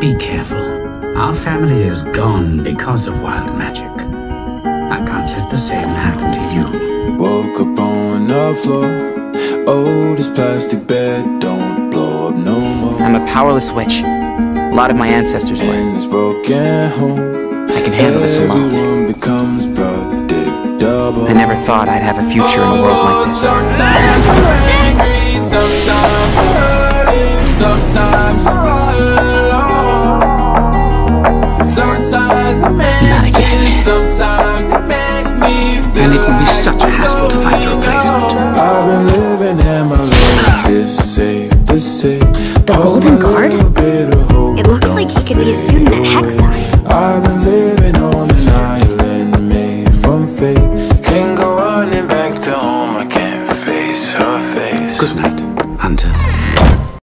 Be careful. Our family is gone because of wild magic. I can't let the same happen to you. Woke up on the floor. Oh, this plastic bed don't blow up no more. I'm a powerless witch. A lot of my ancestors were. In this broken home, I can handle this alone. everyone becomes predictable. I never thought I'd have a future in a world like this. Sometimes it makes me, sometimes it makes me feel And it would be such a hassle to find a replacement. I've been living in my life, it's safe to say. The Golden Guard? It looks like he could be a student at Hexside. I've been living on an island made from faith. Can't go running back to home, I can't face her face. Good night, Hunter.